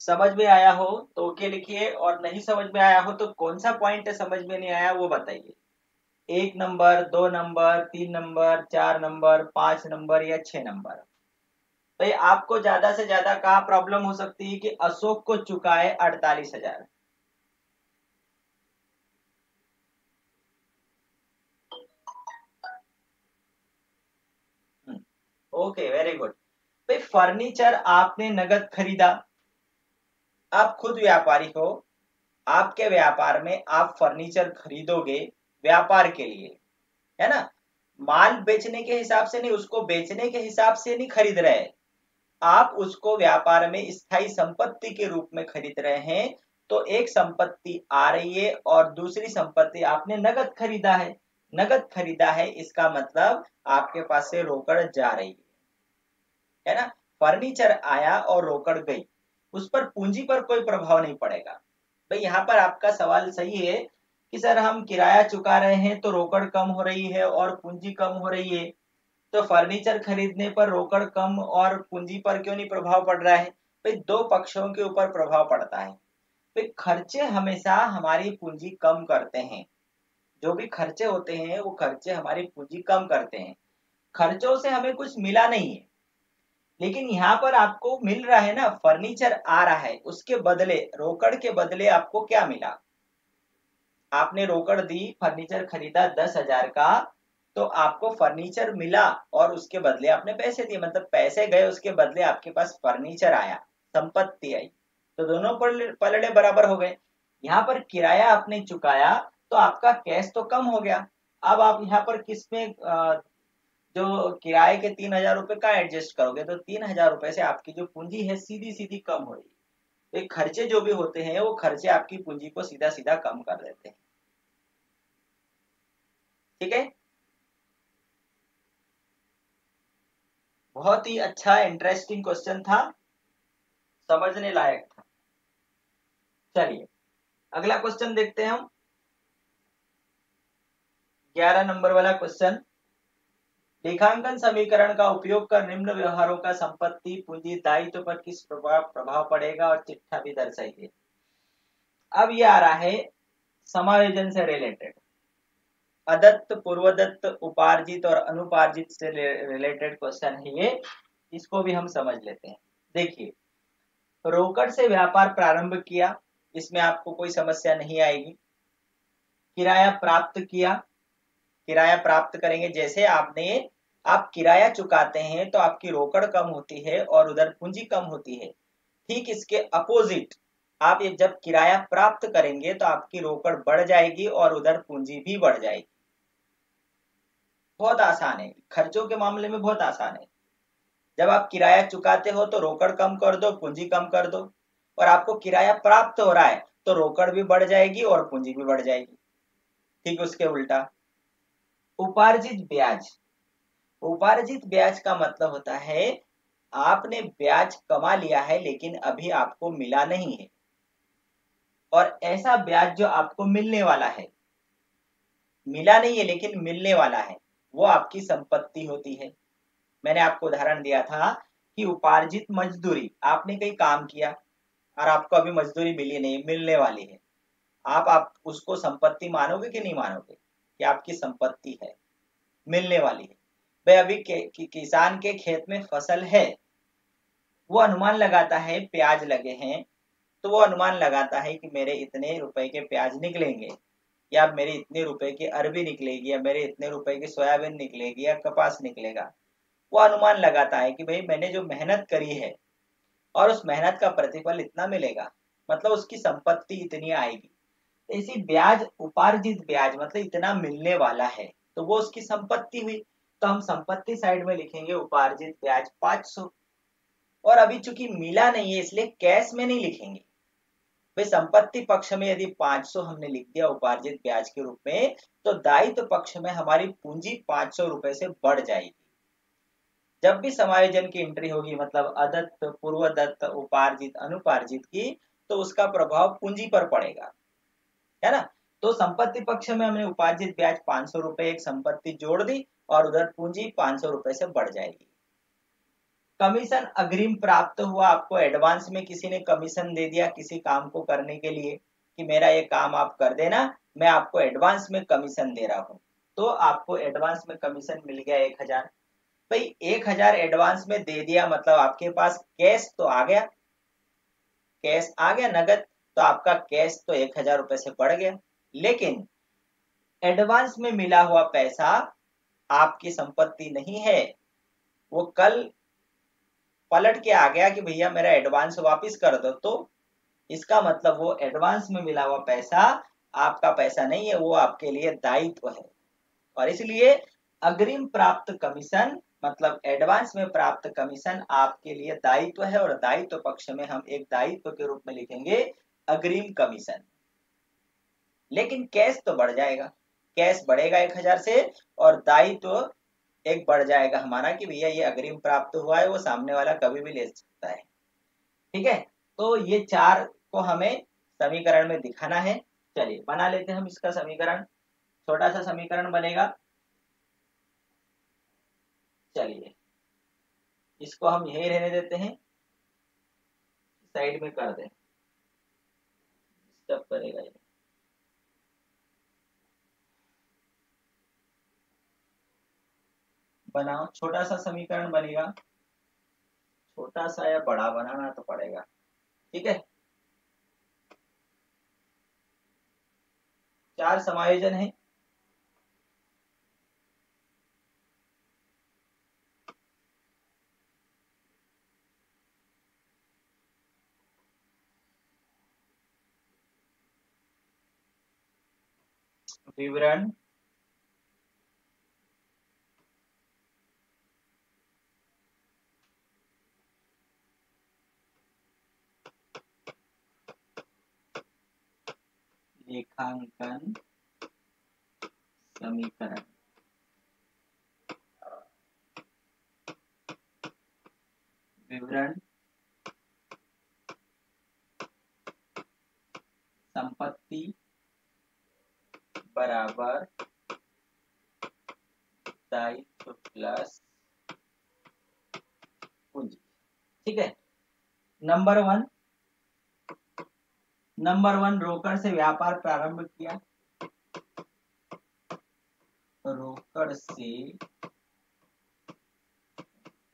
समझ में आया हो तो ओके लिखिए, और नहीं समझ में आया हो तो कौन सा पॉइंट है समझ में नहीं आया वो बताइए। एक नंबर, दो नंबर, तीन नंबर, चार नंबर, पाँच नंबर या छह नंबर। भाई तो आपको ज़्यादा से ज़्यादा कहा प्रॉब्लम हो सकती है कि अशोक को चुकाए अड़तालीस हज़ार। ओके वेरी गुड भाई फर्नीचर आपने नगद खरीदा। आप खुद व्यापारी हो। आपके व्यापार में आप फर्नीचर खरीदोगे व्यापार के लिए, है ना? माल बेचने के हिसाब से नहीं, उसको बेचने के हिसाब से नहीं खरीद रहे आप उसको व्यापार में स्थायी संपत्ति के रूप में खरीद रहे हैं तो एक संपत्ति आ रही है और दूसरी संपत्ति आपने नगद खरीदा है। नगद खरीदा है, इसका मतलब आपके पास से रोकड़ जा रही है। है ना? फर्नीचर आया और रोकड़ गई। उस पर पूंजी पर कोई प्रभाव नहीं पड़ेगा। भाई, यहाँ पर आपका सवाल सही है कि सर, हम किराया चुका रहे हैं तो रोकड़ कम हो रही है और पूंजी कम हो रही है। तो फर्नीचर खरीदने पर रोकड़ कम और पूंजी पर क्यों नहीं प्रभाव पड़ रहा है? भाई, दो पक्षों के ऊपर प्रभाव पड़ता है। भाई, खर्चे हमेशा हमारी पूंजी कम करते हैं। जो भी खर्चे होते हैं, वो खर्चे हमारी पूंजी कम करते हैं। खर्चों से हमें कुछ मिला नहीं है। लेकिन यहाँ पर आपको मिल रहा है ना फर्नीचर आ रहा है, उसके बदले, रोकड़ के बदले आपको क्या मिला? आपने रोकड़ दी फर्नीचर खरीदा दस हज़ार का तो आपको फर्नीचर मिला और उसके बदले आपने पैसे दिए। मतलब पैसे गए, उसके बदले आपके पास फर्नीचर आया, संपत्ति आई। तो दोनों पलड़े बराबर हो गए। यहाँ पर किराया आपने चुकाया तो आपका कैश तो कम हो गया। अब आप यहाँ पर किसमें जो किराए के तीन हज़ार रुपए का एडजस्ट करोगे तो तीन हज़ार रुपए से आपकी जो पूंजी है सीधी सीधी कम हो रही है। तो खर्चे जो भी होते हैं, वो खर्चे आपकी पूंजी को सीधा सीधा कम कर देते हैं। ठीक है? बहुत ही अच्छा इंटरेस्टिंग क्वेश्चन था, समझने लायक था। चलिए, अगला क्वेश्चन देखते हैं हम। ग्यारह नंबर वाला क्वेश्चन लेखांकन समीकरण का उपयोग कर निम्न व्यवहारों का संपत्ति, पूंजी, दायित्व पर किस प्रभाव प्रभाव पड़ेगा और चिट्ठा भी दर्शाइए। अब ये आ रहा है समायोजन से रिलेटेड अदत्त, पूर्वदत्त, उपार्जित और अनुपार्जित से रिलेटेड क्वेश्चन है ये। इसको भी हम समझ लेते हैं। देखिए, रोकड़ से व्यापार प्रारंभ किया, इसमें आपको कोई समस्या नहीं आएगी। किराया प्राप्त किया किराया प्राप्त करेंगे। जैसे आपने, आप किराया चुकाते हैं तो आपकी रोकड़ कम होती है और उधर पूंजी कम होती है। ठीक इसके अपोजिट, आप ये जब किराया प्राप्त करेंगे तो आपकी रोकड़ बढ़ जाएगी और उधर पूंजी भी बढ़ जाएगी। बहुत आसान है। खर्चों के मामले में बहुत आसान है। जब आप किराया चुकाते हो तो रोकड़ कम कर दो, पूंजी कम कर दो। और आपको किराया प्राप्त हो रहा है तो रोकड़ भी बढ़ जाएगी और पूंजी भी बढ़ जाएगी। ठीक उसके उल्टा। उपार्जित ब्याज। उपार्जित ब्याज का मतलब होता है, आपने ब्याज कमा लिया है लेकिन अभी आपको मिला नहीं है। और ऐसा ब्याज जो आपको मिलने वाला है, मिला नहीं है लेकिन मिलने वाला है, वो आपकी संपत्ति होती है। मैंने आपको उदाहरण दिया था कि उपार्जित मजदूरी, आपने कहीं काम किया और आपको अभी मजदूरी मिली नहीं, मिलने वाली है। आप आप उसको संपत्ति मानोगे कि नहीं मानोगे? कि आपकी संपत्ति है मिलने वाली है। भाई अभी के, किसान के खेत में फ़सल है वो अनुमान लगाता है प्याज लगे हैं तो वो अनुमान लगाता है कि मेरे इतने रुपए के प्याज निकलेंगे या मेरे इतने रुपए की अरबी निकलेगी या मेरे इतने रुपए की सोयाबीन निकलेगी या कपास निकलेगा। वो अनुमान लगाता है कि भाई मैंने जो मेहनत करी है और उस मेहनत का प्रतिफल इतना मिलेगा मतलब उसकी संपत्ति इतनी आएगी। ऐसी ब्याज, उपार्जित ब्याज मतलब इतना मिलने वाला है तो वो उसकी संपत्ति हुई। तो हम संपत्ति साइड में लिखेंगे उपार्जित ब्याज 500 और अभी चूँकि मिला नहीं है, इसलिए कैश में नहीं लिखेंगे। भाई, संपत्ति पक्ष में यदि 500 हमने लिख दिया उपार्जित ब्याज के रूप में तो दायित्व तो पक्ष में हमारी पूंजी 500 रुपए से बढ़ जाएगी। जब भी समायोजन की एंट्री होगी मतलब अदत्त, पूर्वदत्त, उपार्जित, अनुपार्जित की तो उसका प्रभाव पूंजी पर पड़ेगा। है ना? तो संपत्ति पक्ष में हमने उपार्जित ब्याज पाँच सौ रुपए एक संपत्ति जोड़ दी और उधर पूंजी पाँच सौ रुपए से बढ़ जाएगी। कमीशन अग्रिम प्राप्त हुआ आपको एडवांस में किसी ने कमीशन दे दिया किसी काम को करने के लिए कि मेरा ये काम आप कर देना, मैं आपको एडवांस में कमीशन दे रहा हूँ। तो आपको एडवांस में कमीशन मिल गया एक हज़ार। भाई, एक हज़ार एडवांस में दे दिया मतलब आपके पास कैश तो आ गया। कैश आ गया, नगद तो आपका कैश तो एक हज़ार रुपए से बढ़ गया। लेकिन एडवांस में मिला हुआ पैसा आपकी संपत्ति नहीं है। वो कल पलट के आ गया कि भैया मेरा एडवांस वापस कर दो। तो इसका मतलब वो एडवांस में मिला हुआ पैसा आपका पैसा नहीं है, वो आपके लिए दायित्व है। और इसलिए अग्रिम प्राप्त कमीशन मतलब एडवांस में प्राप्त कमीशन आपके लिए दायित्व है और दायित्व पक्ष में हम एक दायित्व के रूप में लिखेंगे। अग्रिम कमीशन। लेकिन कैश तो बढ़ जाएगा। कैश बढ़ेगा एक हज़ार से और दायित्व तो एक बढ़ जाएगा। हमारा कि भैया ये अग्रिम प्राप्त हुआ है, वो सामने वाला कभी भी ले सकता है। ठीक है? तो ये चार को हमें समीकरण में दिखाना है। चलिए, बना लेते हैं हम इसका समीकरण। छोटा सा समीकरण बनेगा। चलिए, इसको हम यही रहने देते हैं। साइड में कर दें। डिस्टर्ब करेगा ये बनाओ छोटा सा समीकरण बनेगा। छोटा सा या बड़ा बनाना तो पड़ेगा। ठीक है? चार समायोजन है। विवरण। लेखांकन समीकरण। विवरण संपत्ति बराबर दायित्व प्लस पूंजी ठीक है? नंबर वन नंबर वन रोकड़ से व्यापार प्रारंभ किया। रोकड़ से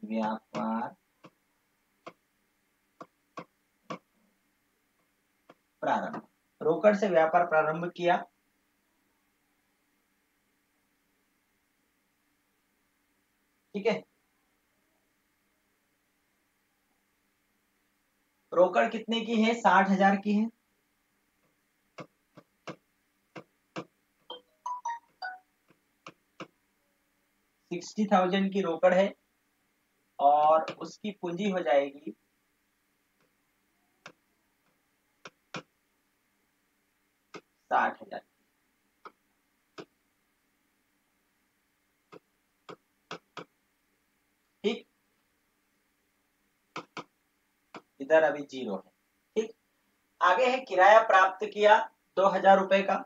व्यापार प्रारंभ। रोकड़ से व्यापार प्रारंभ किया ठीक है कितने की है? साठ हज़ार की है। सिक्सटी थाउज़ेंड की रोकड़ है और उसकी पूंजी हो जाएगी साठ हज़ार ठीक इधर अभी ज़ीरो है, ठीक? आगे है किराया प्राप्त किया दो हज़ार रुपए का,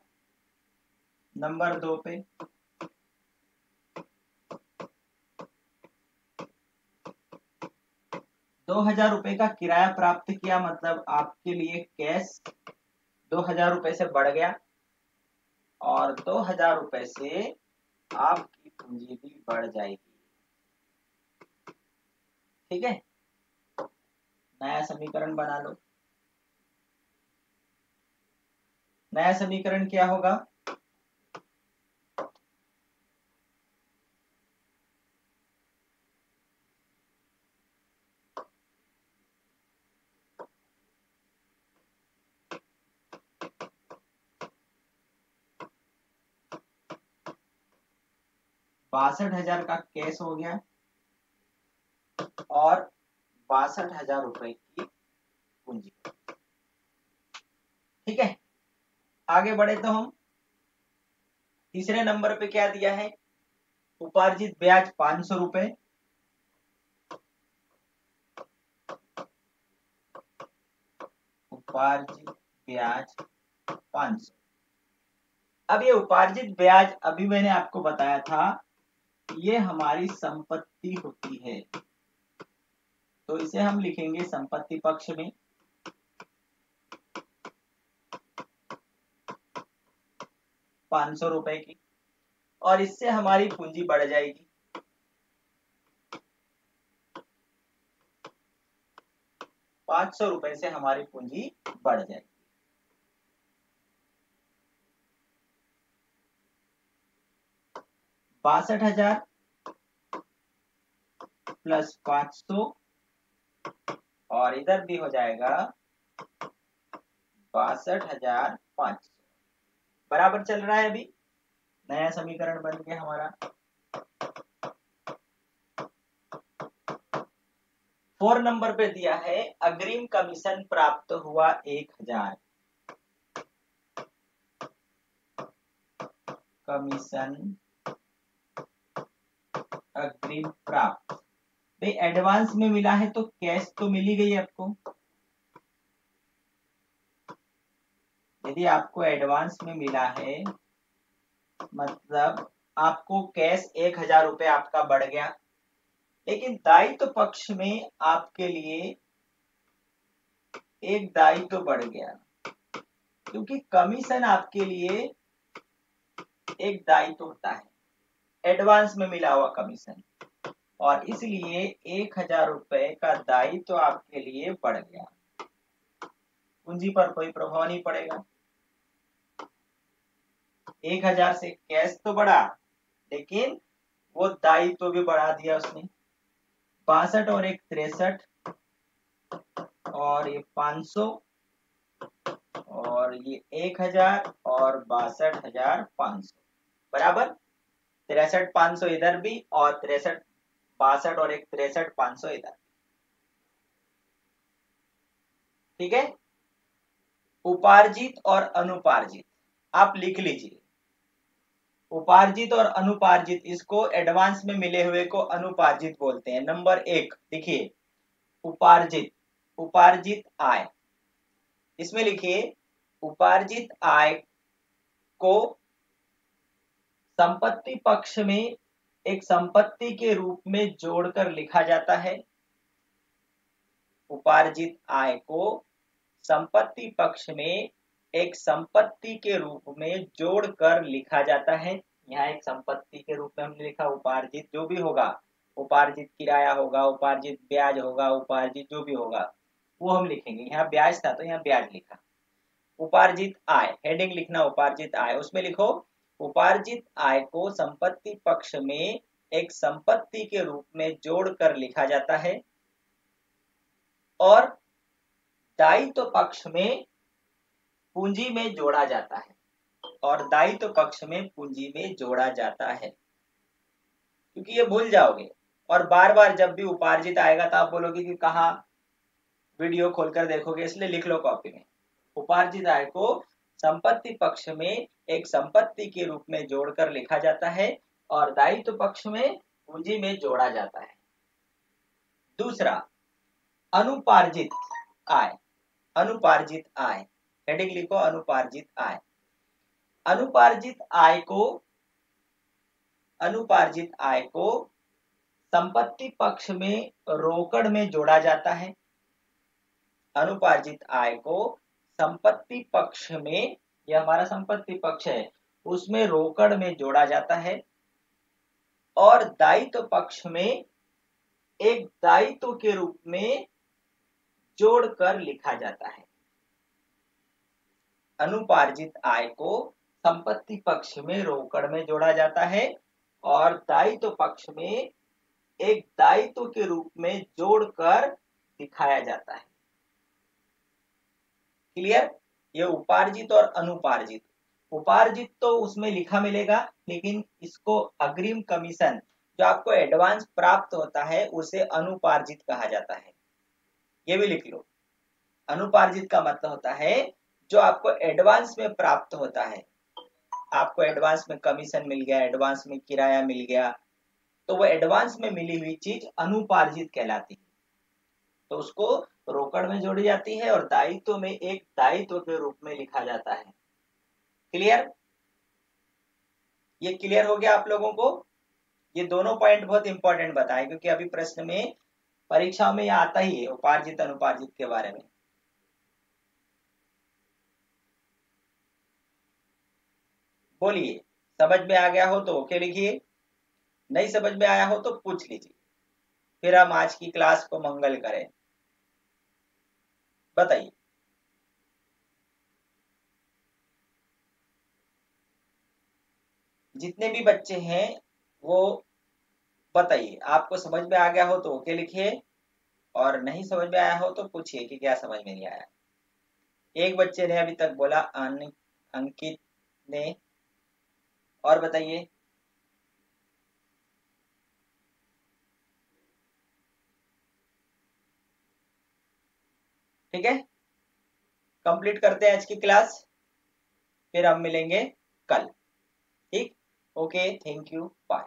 नंबर दो पे। दो हज़ार रुपए का किराया प्राप्त किया मतलब आपके लिए कैश दो हज़ार रुपए से बढ़ गया, और दो हज़ार रुपए से आपकी पूंजी भी बढ़ जाएगी। ठीक है? नया समीकरण बना लो। नया समीकरण क्या होगा? बासठ हज़ार का कैश हो गया। और बासठ हज़ार रुपए की पूंजी। ठीक है? आगे बढ़े तो हम। तीसरे नंबर पे क्या दिया है? उपार्जित ब्याज पाँच सौ रुपए। उपार्जित ब्याज पाँच सौ। अब ये उपार्जित ब्याज, अभी मैंने आपको बताया था ये हमारी संपत्ति होती है। तो इसे हम लिखेंगे संपत्ति पक्ष में। पाँच सौ रुपए की। और इससे हमारी पूंजी बढ़ जाएगी। पाँच सौ रुपए से हमारी पूंजी बढ़ जाएगी। बासठ हज़ार प्लस पाँच सौ और इधर भी हो जाएगा बासठ हज़ार पाँच सौ। बराबर चल रहा है अभी? नया समीकरण बन गया हमारा। फोर नंबर पे दिया है, अग्रिम कमीशन प्राप्त हुआ एक हज़ार। कमीशन अग्रिम प्राप्त। भाई एडवांस में मिला है तो कैश तो मिल गई आपको। यदि आपको एडवांस में मिला है मतलब आपको कैश एक हज़ार रुपए आपका बढ़ गया। लेकिन दायित्व तो पक्ष में आपके लिए एक दायित्व तो बढ़ गया। क्योंकि कमीशन आपके लिए एक दायित्व तो होता है। एडवांस में मिला हुआ कमीशन और इसलिए एक हज़ार रुपए का दायित्व तो आपके लिए बढ़ गया। पूंजी पर कोई प्रभाव नहीं पड़ेगा। एक हज़ार से कैश तो बढ़ा, लेकिन वो दायित्व तो भी बढ़ा दिया उसने। बासठ और एक तिरसठ, और ये पाँच सौ, और ये एक हज़ार और बासठ हज़ार पाँच सौ। बराबर? तिरसठ पाँच सौ इधर भी और तिरसठ बासठ और एक तिरसठ पाँच सौ इधर। ठीक है? उपार्जित और अनुपार्जित। आप लिख लीजिए। उपार्जित और अनुपार्जित, इसको एडवांस में मिले हुए को अनुपार्जित बोलते हैं। नंबर एक, देखिए। उपार्जित उपार्जित आय। इसमें लिखिए, उपार्जित आय को संपत्ति पक्ष में एक संपत्ति के रूप में जोड़कर लिखा जाता है। उपार्जित आय को संपत्ति पक्ष में एक संपत्ति के रूप में जोड़कर लिखा जाता है। यहाँ एक संपत्ति के रूप में हमने लिखा उपार्जित जो भी होगा, उपार्जित किराया होगा, उपार्जित ब्याज होगा, उपार्जित जो भी होगा, वो हम लिखेंगे। यहाँ ब्याज था तो यहाँ ब्याज लिखा। उपार्जित आय, हेडिंग लिखना उपार्जित आय, उसमें लिखो उपार्जित आय को संपत्ति पक्ष में एक संपत्ति के रूप में जोड़कर लिखा जाता है। और दायित्व तो पक्ष में पूंजी में जोड़ा जाता है। और दायित्व तो पक्ष में पूंजी में जोड़ा जाता है। क्योंकि ये भूल जाओगे। और बार बार जब भी उपार्जित आएगा तो आप बोलोगे कि कहा? वीडियो खोलकर देखोगे, इसलिए लिख लो कॉपी में। उपार्जित आय को संपत्ति पक्ष में एक संपत्ति के रूप में जोड़कर लिखा जाता है और दायित्व पक्ष में पूंजी में जोड़ा जाता है। दूसरा, अनुपार्जित आय। अनुपार्जित आय। हेडिंग लिखो, अनुपार्जित आय। अनुपार्जित आय को, अनुपार्जित आय को संपत्ति पक्ष में रोकड़ में जोड़ा जाता है। अनुपार्जित आय को संपत्ति पक्ष में, यह हमारा संपत्ति पक्ष है, उसमें रोकड़ में जोड़ा जाता है और दायित्व पक्ष में एक दायित्व के रूप में जोड़कर लिखा जाता है। अनुपार्जित आय को संपत्ति पक्ष में रोकड़ में जोड़ा जाता है और दायित्व पक्ष में एक दायित्व के रूप में जोड़कर दिखाया जाता है। क्लियर ये उपार्जित और अनुपार्जित। उपार्जित तो उसमें लिखा मिलेगा, लेकिन इसको अग्रिम कमीशन जो आपको एडवांस प्राप्त होता है, उसे अनुपार्जित कहा जाता है। ये भी लिख लो। अनुपार्जित का मतलब होता है, जो आपको एडवांस में प्राप्त होता है। आपको एडवांस में कमीशन मिल गया एडवांस में किराया मिल गया तो वो एडवांस में मिली हुई चीज़ अनुपार्जित कहलाती है। तो उसको रोकड़ में जोड़ी जाती है और दायित्व में एक दायित्व के रूप में लिखा जाता है। क्लियर ये क्लियर हो गया आप लोगों को? ये दोनों पॉइंट बहुत इंपॉर्टेंट बताए, क्योंकि अभी प्रश्न में परीक्षाओं में यह आता ही है, उपार्जित अनुपार्जित के बारे में। बोलिए, समझ में आ गया हो तो ओके लिखिए, नहीं समझ में आया हो तो पूछ लीजिए। फिर हम आज की क्लास को मंगल करें। बताइए। जितने भी बच्चे हैं, वो बताइए। आपको समझ में आ गया हो तो ओके लिखिए, और नहीं समझ में आया हो तो पूछिए कि क्या समझ में नहीं आया। एक बच्चे ने अभी तक बोला अंकित ने, और बताइए। ठीक है? कंप्लीट करते हैं आज की क्लास फिर हम मिलेंगे कल। ठीक? Okay thank you bye